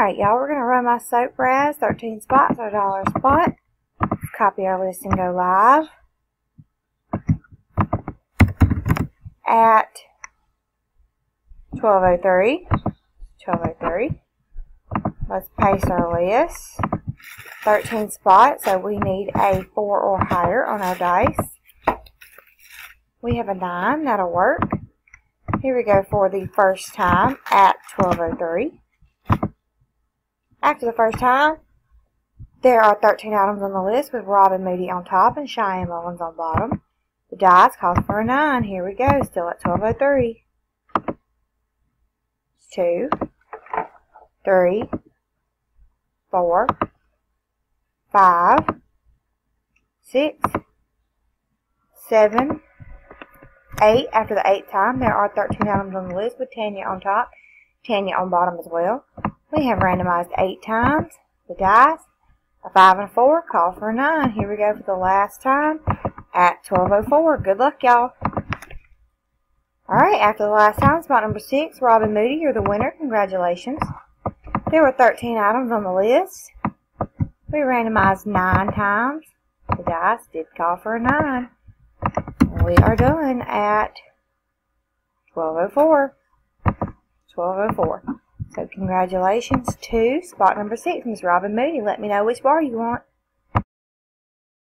Alright, y'all, we're going to run my soap razz. 13 spots a dollar spot. Copy our list and go live. At 1203. 1203. Let's paste our list. 13 spots, so we need a 4 or higher on our dice. We have a 9, that'll work. Here we go for the first time at 1203. After the first time, there are 13 items on the list with Robin Moody on top and Cheyenne Mullins on bottom. The dice calls for a 9. Here we go, still at 1203. 2, 3, 4, 5, 6, 7, 8. After the 8th time, there are 13 items on the list with Tanya on top, Tanya on bottom as well. We have randomized 8 times. The dice, a 5 and a 4, call for a 9. Here we go for the last time at 1204. Good luck, y'all. Alright, after the last time, spot number 6, Robin Moody, you're the winner. Congratulations. There were 13 items on the list. We randomized 9 times. The dice did call for a 9. We are done at 1204. 1204. So congratulations to spot number 6, Miss Robin Moody. Let me know which bar you want.